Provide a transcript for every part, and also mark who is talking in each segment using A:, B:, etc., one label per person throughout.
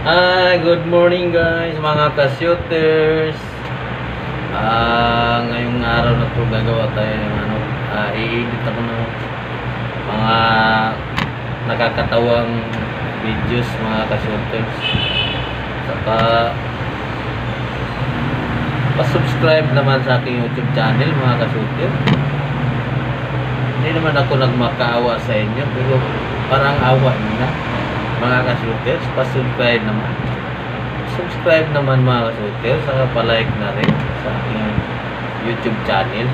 A: Ah, good morning guys, mga ka-shooters. Ah, ngayong araw na to gagawa tayo ng ano, ah, i-edit ako ng mga nakakatawang videos mga ka-shooters. Saka pa-subscribe naman sa aking YouTube channel mga ka-shooter. Hindi naman ako nagmakaawa sa inyo pero parang awa na mga ka-shooters, pa-subscribe naman. Subscribe naman mga ka-shooters, saka pa-like na rin sa aking YouTube channel.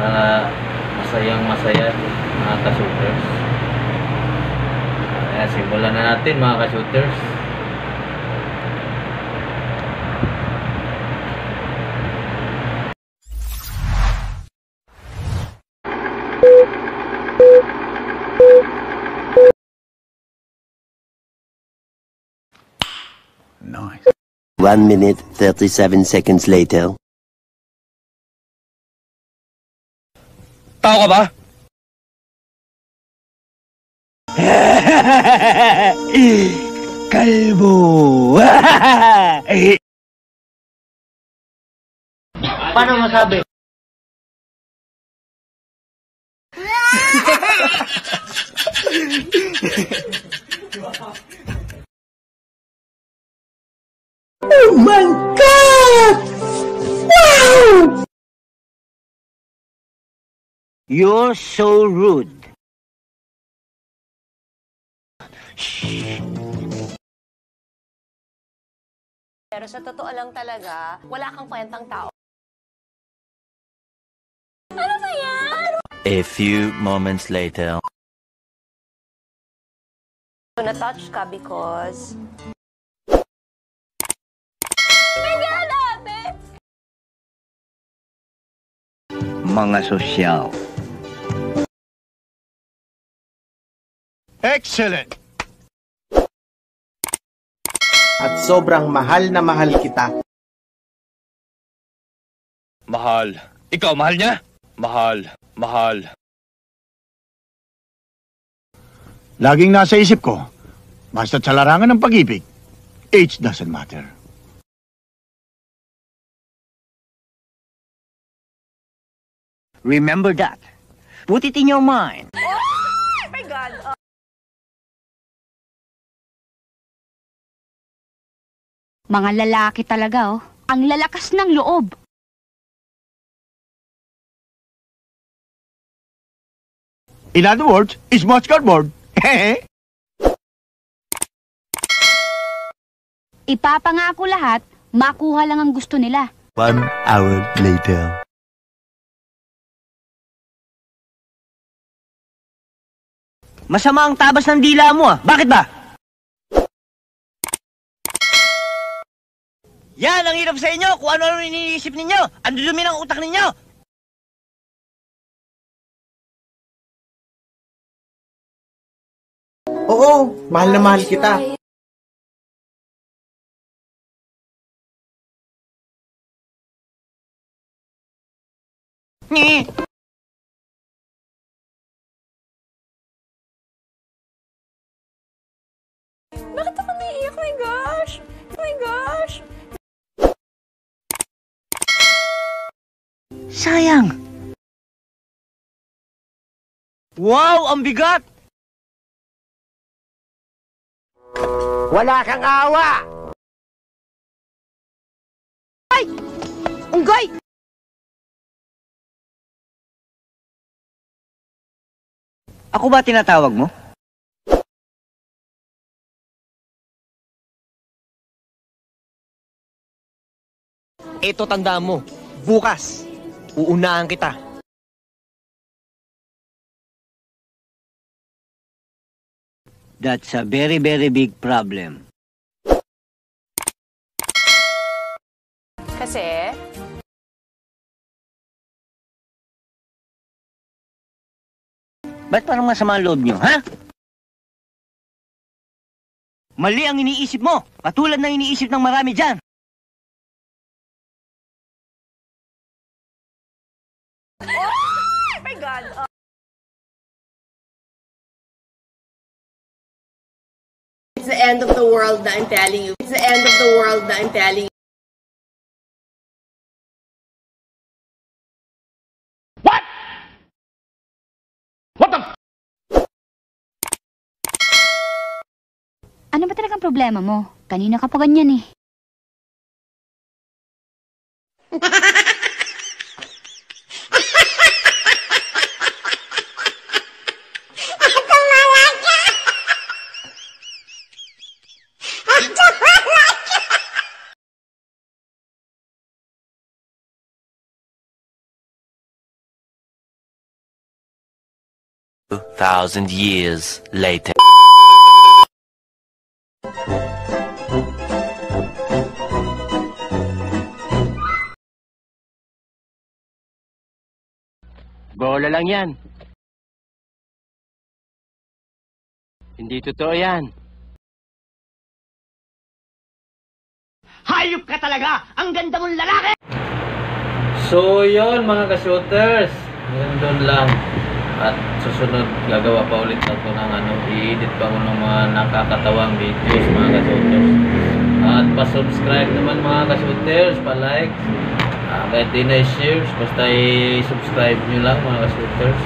A: Para masayang masaya mga ka-shooters. Kaya simulan na natin mga ka-shooters.
B: Nice.
C: One minute, 37 seconds later.
B: Tao ka ba? Kalbo!
A: Paano masabi?
C: Oh my god! Wow! You're so rude.
D: Pero sa totoo lang talaga, wala kang kwentang tao. Ano ba yan?
C: A few moments later.
D: Na-touch ka because...
C: Mga sosyal.
B: Excellent!
E: at sobrang mahal na mahal kita.
B: Mahal. Ikaw, mahal niya? Mahal. Mahal.
F: Laging nasa isip ko, basta sa larangan ng pag-ibig, age doesn't matter.
C: Remember that. Put it in your mind.
D: Oh my God! uh,
G: Mga lalaki talaga, oh. Ang lalakas ng loob.
F: In other words, is much cardboard.
G: Ipapangako lahat, makuha lang ang gusto nila.
C: One hour later. Masama ang tabas ng dila mo ah. Bakit ba? Yan ang hirap sa inyo kung ano-ano iniisip ninyo. Ang dudumi ng utak ninyo.
E: Oo, mahal na mahal kita.
C: Ngi. Sayang. Wow, ang bigat! Wala kang awa! Ay! Unggay! Ako ba tinatawag mo?
H: Ito tanda mo, bukas, uunahan kita.
C: That's a very, very big problem.
D: Kasi...
C: Ba't parang masama ang loob nyo, ha? Mali ang iniisip mo, katulad ng iniisip ng marami dyan.
I: It's the end of the world that I'm telling you. It's the end of the world that I'm telling you.
G: Ano ba talagang problema mo? Kanina ka pa ganyan eh.
J: Thousand years later.
C: Bola lang yan. Hindi totoo yan. Hayop ka talaga! Ang ganda mong lalaki!
A: So, yon mga ka-shooters. Hanggang doon lang. At susunod, gagawa pa ulit ako ng ano, i-edit pa ko ng mga nakakatawang videos mga ka-shooters. At pa-subscribe naman mga ka-shooters, pa-like. Ah, kahit di na i-shares, basta i-subscribe nyo lang mga ka-shooters.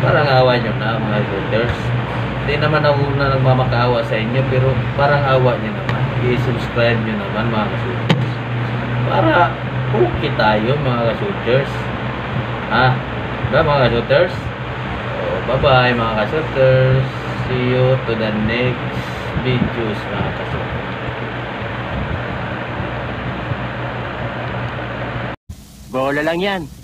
A: Parang awa nyo na mga shooters. Hindi naman ako na nagmamakaawa sa inyo, pero parang awa nyo naman. I-subscribe nyo naman mga ka-shooters. Para okay tayo mga ka-shooters. Ah, ba mga ka-shooters? Bye-bye mga ka-shooters. See you to the next videos mga ka-shooters.
C: Bola lang yan.